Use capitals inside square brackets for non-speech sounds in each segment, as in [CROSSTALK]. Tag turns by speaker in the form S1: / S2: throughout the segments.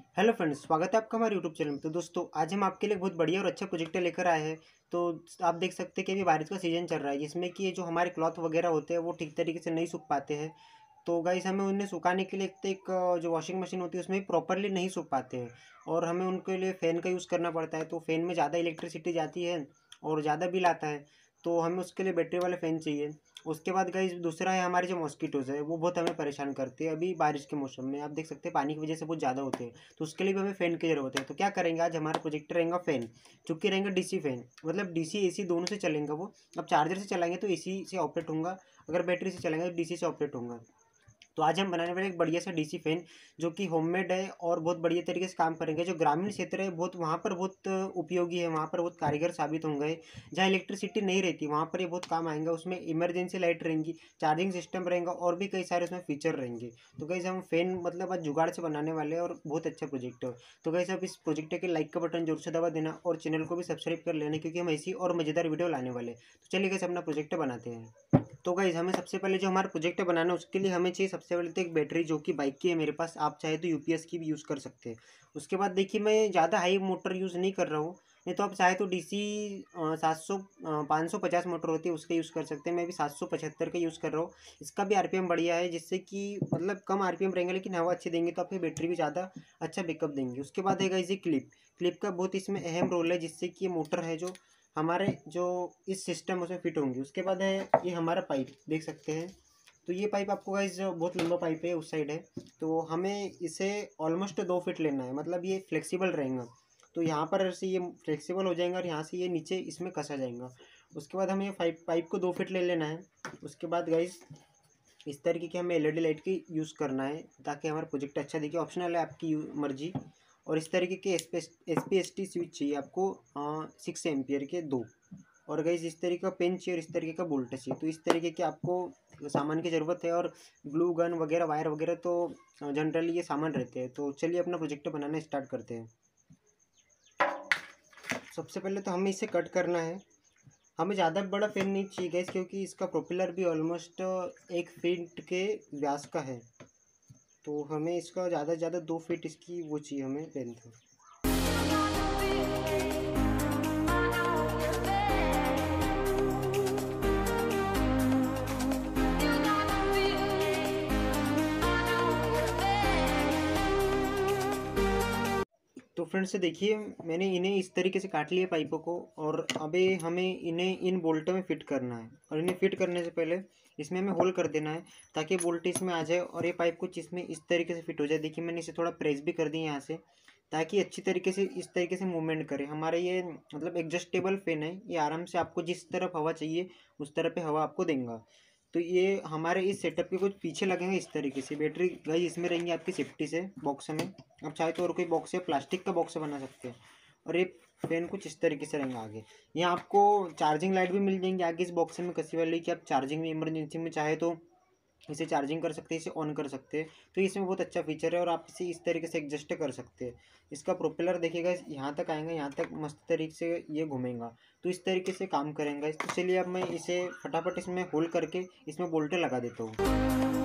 S1: Hello friends, स्वागत है आपका हमारे यूट्यूब चैनल में। तो दोस्तों, आज हम आपके लिए बहुत बढ़िया और अच्छा प्रोजेक्ट लेकर आए हैं। तो आप देख सकते हैं कि अभी बारिश का सीज़न चल रहा है, जिसमें कि जो हमारे क्लॉथ वगैरह होते हैं, वो ठीक तरीके से नहीं सूख पाते हैं। तो गाइस, हमें उन्हें सुखाने के लिए एक तो एक, जो वॉशिंग मशीन होती है, उसमें प्रॉपरली नहीं सूख पाते हैं। और हमें उनके लिए फ़ैन का यूज़ करना पड़ता है तो फ़ैन में ज़्यादा इलेक्ट्रिसिटी जाती है और ज़्यादा बिल आता है। तो हमें उसके लिए बैटरी वाले फ़ैन चाहिए। उसके बाद गई दूसरा है हमारे जो मॉस्किटोज़ है, वो बहुत हमें परेशान करते हैं। अभी बारिश के मौसम में, आप देख सकते हैं, पानी की वजह से बहुत ज़्यादा होते हैं। तो उसके लिए भी हमें फ़ैन की ज़रूरत है। तो क्या करेंगे आज, हमारा प्रोजेक्टर रहेगा फ़ैन चूँकि रहेंगे डीसी फ़ैन मतलब डीसी सी दोनों से चलेंगे वो। अब चार्जर से चलाएँगे तो एसी से ऑपरेट होंगे अगर बैटरी से चलेंगे तो डीसी से ऑपरेट होगा तो आज हम बनाने वाले एक बढ़िया सा डीसी फ़ैन जो कि होममेड है और बहुत बढ़िया तरीके से काम करेंगे। जो ग्रामीण क्षेत्र है, बहुत, वहाँ पर बहुत उपयोगी है, वहाँ पर बहुत कारीगर साबित होंगे। जहाँ इलेक्ट्रिसिटी नहीं रहती, वहाँ पर ये बहुत काम आएँगे। उसमें इमरजेंसी लाइट रहेंगी चार्जिंग सिस्टम रहेगा और भी कई सारे उसमें फीचर रहेंगे। तो कैसे हम फ़ैन मतलब आज जुगाड़ से बनाने वाले और बहुत अच्छा प्रोजेक्ट है। तो कैसे आप इस प्रोजेक्ट के लाइक का बटन ज़रूर से दबा देना और चैनल को भी सब्सक्राइब कर लेना, क्योंकि हम ऐसी और मज़ेदार वीडियो लाने वाले तो चलिए कैसे अपना प्रोजेक्ट बनाते हैं। तो गाइज़ हमें सबसे पहले जो हमारा प्रोजेक्ट बनाना है उसके लिए हमें चाहिए सबसे पहले तो एक बैटरी जो कि बाइक की है मेरे पास। आप चाहे तो यूपीएस की भी यूज़ कर सकते हैं। उसके बाद देखिए, मैं ज़्यादा हाई मोटर यूज़ नहीं कर रहा हूँ। नहीं तो आप चाहे तो डी सी सात सौ पाँच सौ पचास मोटर होती है, उसका यूज़ कर सकते हैं। मैं भी सात सौ पचहत्तर का यूज़ कर रहा हूँ। इसका भी आरपीएम बढ़िया है, जिससे कि मतलब कम आरपीएम रहेंगे, लेकिन हवा अच्छी देंगे तो आपकी बैटरी भी ज़्यादा अच्छा बैकअप देंगे। उसके बाद है इसी क्लिप क्लिप का बहुत इसमें अहम रोल है, जिससे कि ये मोटर है जो हमारे जो इस सिस्टम उसमें फिट होंगी, उसके बाद है ये हमारा पाइप देख सकते हैं। तो ये पाइप आपको गाइज़ बहुत लंबा पाइप है, उस साइड है। तो हमें इसे ऑलमोस्ट दो फिट लेना है मतलब ये फ्लेक्सिबल रहेगा। तो यहाँ पर से ये फ्लेक्सिबल हो जाएगा और यहाँ से ये नीचे इसमें कसा जाएगा। उसके बाद हमें पाइप पाइप को दो फिट ले लेना है। उसके बाद गाइज़ इस तरीके की हमें एलईडी लाइट की यूज़ करना है, ताकि हमारा प्रोजेक्ट अच्छा दिखे। ऑप्शनल है आपकी मर्ज़ी। और इस तरीके के S P S T switch चाहिए आपको सिक्स एम्पियर के दो। और गई इस तरीके का पेन चाहिए और इस तरीके का बोल्ट चाहिए। तो इस तरीके के आपको सामान की ज़रूरत है और ग्लू गन वगैरह वायर वगैरह तो जनरली ये सामान रहते हैं। तो चलिए अपना प्रोजेक्ट बनाना स्टार्ट करते हैं। सबसे पहले तो हमें इसे कट करना है। हमें ज़्यादा बड़ा पेन नहीं चाहिए गैस क्योंकि इसका प्रोपेलर भी ऑलमोस्ट एक फीट के व्यास का है। तो हमें इसका ज़्यादा से ज़्यादा दो फीट इसकी वो चाहिए हमें लेंथ तो फ्रेंड्स देखिए, मैंने इन्हें इस तरीके से काट लिया पाइपों को और अभी हमें इन्हें इन बोल्टों में फिट करना है और इन्हें फिट करने से पहले इसमें हमें होल कर देना है ताकि बोल्ट इसमें आ जाए और ये पाइप कुछ इसमें इस तरीके से फिट हो जाए। देखिए, मैंने इसे थोड़ा प्रेस भी कर दिया यहाँ से ताकि अच्छी तरीके से इस तरीके से मूवमेंट करे। हमारे ये मतलब एडजस्टेबल फ़ैन है, ये आराम से आपको जिस तरफ़ हवा चाहिए, उस तरफ़ पे हवा आपको देंगे। तो ये हमारे इस सेटअप के कुछ पीछे लगेंगे इस तरीके से। बैटरी गई इसमें रहेंगी आपकी सेफ्टी से बॉक्स में आप चाहे तो और कोई बॉक्स है प्लास्टिक का बॉक्स बना सकते हैं। और ये फ़ैन कुछ इस तरीके से रहेंगे आगे। यहाँ आपको चार्जिंग लाइट भी मिल जाएँगी आगे इस बॉक्स में, कसी वाली कि आप चार्जिंग में इमरजेंसी में चाहे तो इसे चार्जिंग कर सकते हैं, इसे ऑन कर सकते हैं। तो इसमें बहुत अच्छा फीचर है और आप इसे इस तरीके से एडजस्ट कर सकते हैं। इसका प्रोपेलर देखिएगा, यहाँ तक आएगा, यहाँ तक मस्त तरीके से ये घूमेगा। तो इस तरीके से काम करेंगे। तो चलिए अब मैं इसे फटाफट इसमें होल्ड करके इसमें बोल्टे लगा देता हूँ।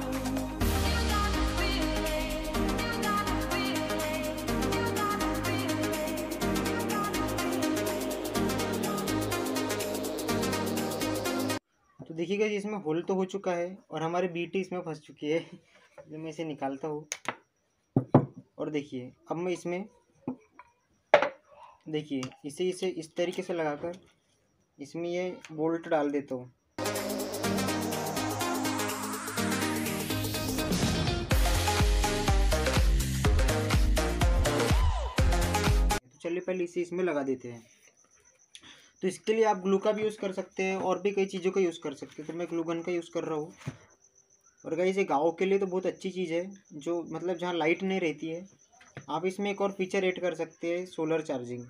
S1: देखिएगा जी, इसमें होल तो हो चुका है और हमारे बीटी इसमें फंस चुकी है। [LAUGHS] जब मैं इसे निकालता हूँ और देखिए, अब मैं इसमें, देखिए, इसे इसे इस तरीके से लगाकर इसमें ये बोल्ट डाल देता हूँ। तो चलिए पहले इसे इसमें लगा देते हैं। तो इसके लिए आप ग्लू का भी यूज़ कर सकते हैं और भी कई चीज़ों का यूज़ कर सकते हैं। तो मैं ग्लू गन का यूज़ कर रहा हूँ। और गाइस, ये गाँव के लिए तो बहुत अच्छी चीज़ है, जो मतलब जहाँ लाइट नहीं रहती है। आप इसमें एक और फीचर ऐड कर सकते हैं, सोलर चार्जिंग।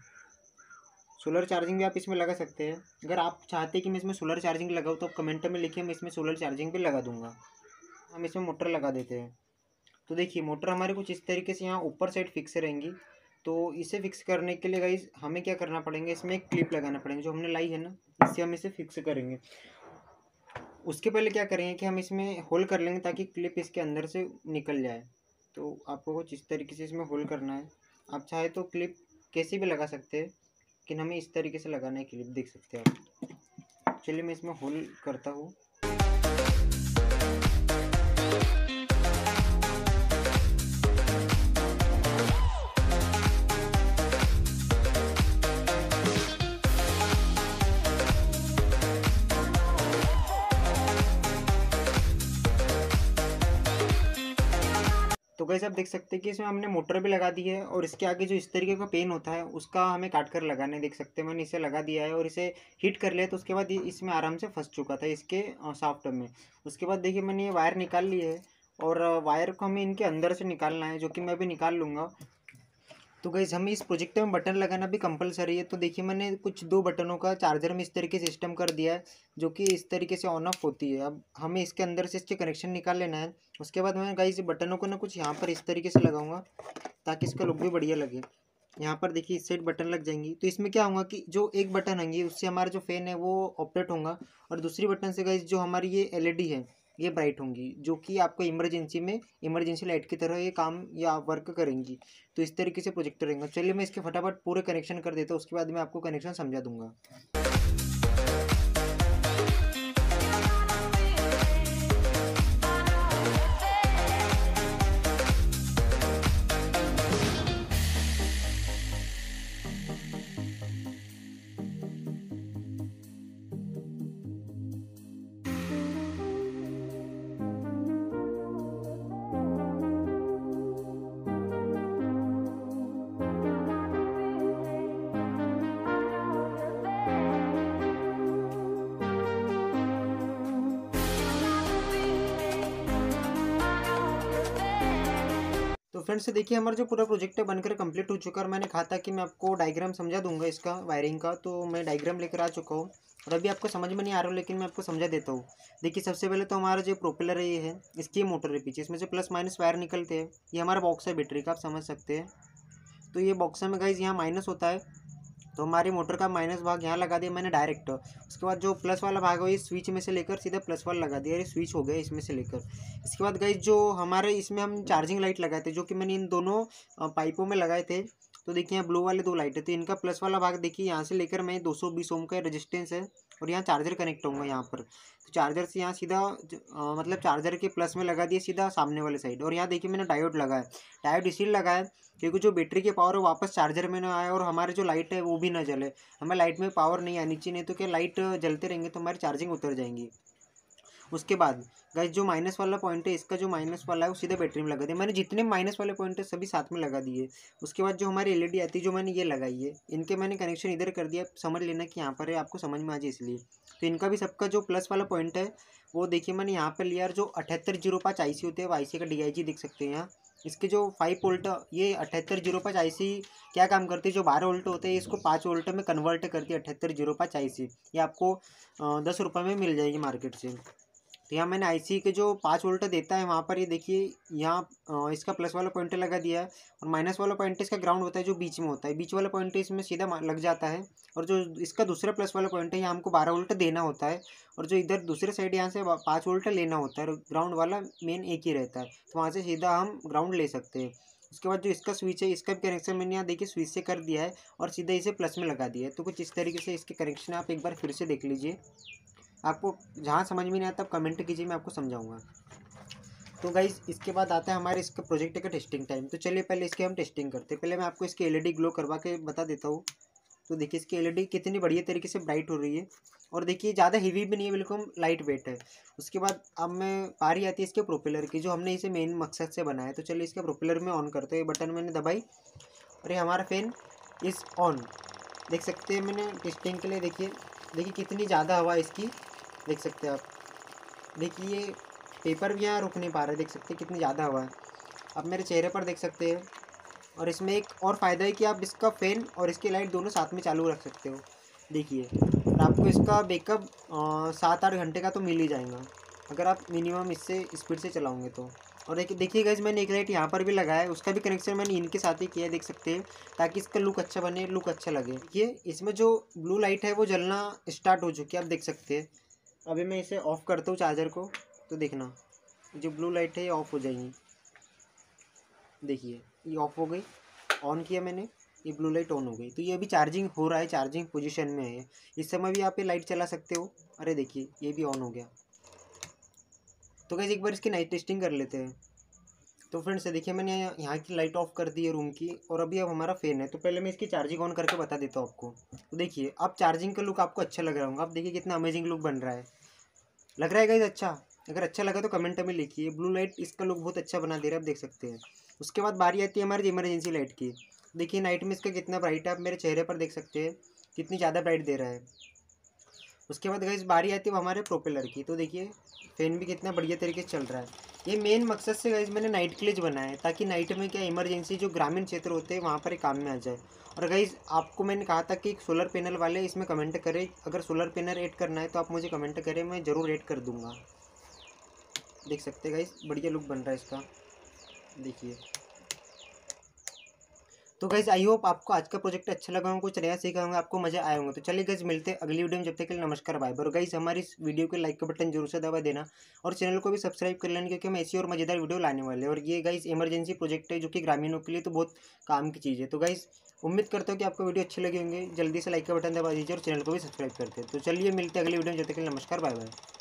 S1: सोलर चार्जिंग भी आप इसमें लगा सकते हैं। अगर आप चाहते हैं कि मैं इसमें सोलर चार्जिंग लगाऊँ तो आप कमेंट में लिखिए, मैं इसमें सोलर चार्जिंग भी लगा दूँगा। हम इसमें मोटर लगा देते हैं। तो देखिए, मोटर हमारे कुछ इस तरीके से यहाँ ऊपर साइड फिक्स रहेंगी। तो इसे फिक्स करने के लिए गाइज़ हमें क्या करना पड़ेंगे? इसमें एक क्लिप लगाना पड़ेगा, जो हमने लाई है ना इससे हम इसे फिक्स करेंगे। उसके पहले क्या करेंगे कि हम इसमें होल कर लेंगे ताकि क्लिप इसके अंदर से निकल जाए। तो आपको कुछ इस तरीके से इसमें होल करना है, आप चाहे तो क्लिप कैसी भी लगा सकते हैं, लेकिन हमें इस तरीके से लगाना है क्लिप देख सकते हैं आप। चलिए मैं इसमें होल करता हूँ। तो कैसे आप देख सकते हैं कि इसमें हमने मोटर भी लगा दी है और इसके आगे जो इस तरीके का पेन होता है, उसका हमें काट कर लगाने देख सकते हैं। मैंने इसे लगा दिया है और इसे हीट कर लिया तो उसके बाद इसमें आराम से फंस चुका था इसके साफ्ट में। उसके बाद देखिए मैंने ये वायर निकाल ली है और वायर को हमें इनके अंदर से निकालना है, जो कि मैं अभी निकाल लूँगा। तो गई हमें इस प्रोजेक्ट में बटन लगाना भी कंपलसरी है। तो देखिए, मैंने कुछ दो बटनों का चार्जर में इस तरीके से सिस्टम कर दिया है, जो कि इस तरीके से ऑन ऑफ़ होती है। अब हमें इसके अंदर से इसके कनेक्शन निकाल लेना है। उसके बाद मैं गाइस बटनों को ना कुछ यहाँ पर इस तरीके से लगाऊँगा, ताकि इसका लुक भी बढ़िया लगे। यहाँ पर देखिए, इस साइड बटन लग जाएँगी। तो इसमें क्या होगा कि जो एक बटन होंगी उससे हमारा जो फ़ैन है, वो ऑपरेट होगा। और दूसरी बटन से गाइस जो हमारी ये एलईडी है ये ब्राइट होंगी, जो कि आपको इमरजेंसी में इमरजेंसी लाइट की तरह ये काम या वर्क करेंगी। तो इस तरीके से प्रोजेक्टर रहेंगे चलिए मैं इसके फटाफट पूरे कनेक्शन कर देता हूँ, उसके बाद मैं आपको कनेक्शन समझा दूँगा। फ्रेंड्स देखिए, हमारा जो पूरा प्रोजेक्ट है बनकर कंप्लीट हो चुका है और मैंने कहा था कि मैं आपको डायग्राम समझा दूँगा इसका वायरिंग का तो मैं डायग्राम लेकर आ चुका हूँ। और अभी आपको समझ में नहीं आ रहा लेकिन मैं आपको समझा देता हूँ। देखिए, सबसे पहले तो हमारा जो प्रोपेलर है, ये है, इसकी मोटर है पीछे, इसमें से प्लस माइनस वायर निकलते हैं। ये हमारा बॉक्स है बैटरी का, आप समझ सकते हैं। तो ये बॉक्स में गाइज़ यहाँ माइनस होता है। तो हमारी मोटर का माइनस भाग यहाँ लगा दिया मैंने डायरेक्ट उसके बाद जो प्लस वाला भाग है ये स्विच में से लेकर सीधा प्लस वाला लगा दिया। ये स्विच हो गया इसमें से लेकर। इसके बाद गई जो हमारे इसमें हम चार्जिंग लाइट लगाए थे, जो कि मैंने इन दोनों पाइपों में लगाए थे तो देखिए यहाँ ब्लू वाले दो लाइट है तो इनका प्लस वाला भाग देखिए यहाँ से लेकर मैं दो सौ बीस ओम का रेजिस्टेंस है और यहाँ चार्जर कनेक्ट होगा यहाँ पर। तो चार्जर से यहाँ सीधा आ, मतलब चार्जर के प्लस में लगा दिया सीधा सामने वाले साइड और यहाँ देखिए मैंने डायोड लगाया डायोड इसीलिए लगाया क्योंकि जो बैटरी के पावर है वापस चार्जर में ना आए और हमारे जो लाइट है वो भी ना जले। हमें लाइट में पावर नहीं आनी चाहिए नहीं तो क्या लाइट जलते रहेंगे तो हमारी चार्जिंग उतर जाएँगी। उसके बाद गाइज़ जो माइनस वाला पॉइंट है, इसका जो माइनस वाला है, वो सीधे बैटरी में लगा दिया। मैंने जितने माइनस वाले पॉइंट है, सभी साथ में लगा दिए। उसके बाद जो हमारी एलईडी आती है, जो मैंने ये लगाई है, इनके मैंने कनेक्शन इधर कर दिया। समझ लेना कि यहाँ पर है, आपको समझ में आ जाए इसलिए। तो इनका भी सबका जो प्लस वाला पॉइंट है, वो देखिए मैंने यहाँ पर लिया। जो अठहत्तर ज़ीरो पाँच आई सी होते हैं आई सी का डी आई जी देख सकते हैं यहाँ। इसके जो फाइव वोल्ट ये अठहत्तर ज़ीरो पाँच आई सी क्या काम करती है? जो बारह वोल्ट होते हैं, इसको पाँच वोल्ट में कन्वर्ट करती है, अठहत्तर ज़ीरो पाँच आई सी ये आपको दस रुपये में मिल जाएगी मार्केट से। तो यहाँ मैंने आईसी के जो पाँच वोल्ट देता है, वहाँ पर ये देखिए, यहाँ इसका प्लस वाला पॉइंट लगा दिया है और माइनस वाला पॉइंट इसका ग्राउंड होता है जो बीच में होता है। बीच वाला पॉइंट इसमें सीधा लग जाता है और जो इसका दूसरा प्लस वाला पॉइंट है, यहाँ हमको बारह वोल्ट देना होता है और जो इधर दूसरे साइड यहाँ से पाँच वोल्ट लेना होता है ग्राउंड वाला मेन एक ही रहता है तो वहाँ से सीधा हम ग्राउंड ले सकते हैं। उसके बाद जो इसका स्विच है, इसका कनेक्शन मैंने यहाँ देखिए स्विच से कर दिया है और सीधा इसे प्लस में लगा दिया है। तो कुछ इस तरीके से इसके कनेक्शन आप एक बार फिर से देख लीजिए। आपको जहाँ समझ में नहीं आता, कमेंट कीजिए, मैं आपको समझाऊँगा। तो गाइज़ इसके बाद आता है हमारे इसका प्रोजेक्ट का टेस्टिंग टाइम तो चलिए पहले इसके हम टेस्टिंग करते हैं। पहले मैं आपको इसकी एलईडी ग्लो करवा के बता देता हूँ। तो देखिए, इसकी एलईडी कितनी बढ़िया तरीके से ब्राइट हो रही है। और देखिए, ज़्यादा हेवी भी नहीं है, बिल्कुल लाइट वेट है। उसके बाद अब मैं पारी आती है इसके प्रोपेलर की, जो हमने इसे मेन मकसद से बनाया। तो चलिए इसके प्रोपेलर में ऑन करते हैं। बटन मैंने दबाई। और ये हमारा फ़ैन इज़ ऑन देख सकते हैं मैंने टेस्टिंग के लिए, देखिए देखिए कितनी ज़्यादा हवा इसकी। देख सकते हैं आप। देखिए पेपर भी यहाँ रुक नहीं पा रहा देख सकते हैं कितनी ज़्यादा हवा है। आप मेरे चेहरे पर देख सकते हैं और इसमें एक और फ़ायदा है कि आप इसका फ़ैन और इसकी लाइट दोनों साथ में चालू रख सकते हो। देखिए, और आपको इसका बैकअप सात आठ घंटे का तो मिल ही जाएगा। अगर आप मिनिमम इससे स्पीड से चलाओगे तो। और देखिए देखिए गैस मैंने एक लाइट यहाँ पर भी लगाया है, उसका भी कनेक्शन मैंने इनके साथ ही किया देख सकते हैं, ताकि इसका लुक अच्छा बने लुक अच्छा लगे। ये इसमें जो ब्लू लाइट है वो जलना स्टार्ट हो चुकी है, आप देख सकते हैं। अभी मैं इसे ऑफ़ करता हूँ चार्जर को तो देखना। जो ब्लू लाइट है, ये ऑफ़ हो जाएगी। देखिए, ये ऑफ़ हो गई। ऑन किया मैंने, ये ब्लू लाइट ऑन हो गई। तो ये अभी चार्जिंग हो रहा है चार्जिंग पोजीशन में है। इस समय भी आप ये लाइट चला सकते हो। अरे देखिए, ये भी ऑन हो गया। तो कैसे एक बार इसकी नाइट टेस्टिंग कर लेते हैं। तो फ्रेंड्स देखिए, मैंने यहाँ की लाइट ऑफ़ कर दी है रूम की और अभी अब हमारा फ़ैन है तो पहले मैं इसकी चार्जिंग ऑन करके बता देता हूँ आपको। तो देखिए, अब चार्जिंग का लुक आपको अच्छा लग रहा होगा। आप देखिए कितना अमेजिंग लुक बन रहा है। लग रहा है गाइज़ अच्छा? अगर अच्छा लगा तो कमेंट में लिखिए। ब्लू लाइट इसका लुक बहुत अच्छा बना दे रहा है, आप देख सकते हैं। उसके बाद बारी आती है हमारी इमरजेंसी लाइट की। देखिए नाइट में इसका कितना ब्राइट है, आप मेरे चेहरे पर देख सकते हैं, कितनी ज़्यादा ब्राइट दे रहा है। उसके बाद गई बारी आती है हमारे प्रोपेलर की। तो देखिए फ़ैन भी कितना बढ़िया तरीके से चल रहा है। ये मेन मकसद से गई मैंने नाइट क्लेज बनाया है, ताकि नाइट में क्या इमरजेंसी जो ग्रामीण क्षेत्र होते हैं, वहाँ पर काम में आ जाए। और गई आपको मैंने कहा था कि एक सोलर पैनल वाले इसमें कमेंट करें। अगर सोलर पैनल ऐड करना है तो आप मुझे कमेंट करें, मैं ज़रूर ऐड कर दूँगा। देख सकते गाइस बढ़िया लुक बन रहा है इसका। देखिए। तो गाइज़ आई होप आपको आज का प्रोजेक्ट अच्छा लगा होगा, कुछ नया सीखा होगा, आपको मज़ा आया होगा। तो चलिए गाइज़ मिलते हैं अगली वीडियो में, जब तक के लिए नमस्कार बाय और गाइज़ हमारी इस वीडियो के लाइक का बटन ज़रूर से दबा देना और चैनल को भी सब्सक्राइब कर लेना, क्योंकि हम ऐसी और मज़ेदार वीडियो लाने वाले और ये गाइज़ इमरजेंसी प्रोजेक्ट है, जो कि ग्रामीणों के लिए तो बहुत काम की चीज़ है। तो गाइज़ उम्मीद करता हूँ कि आपको वीडियो अच्छी लगे होंगे। जल्दी से लाइक का बटन दबा दीजिए और चैनल को भी सब्सक्राइब करते हैं तो चलिए मिलते हैं अगली वीडियो में, जब तक के लिए नमस्कार बाय बाय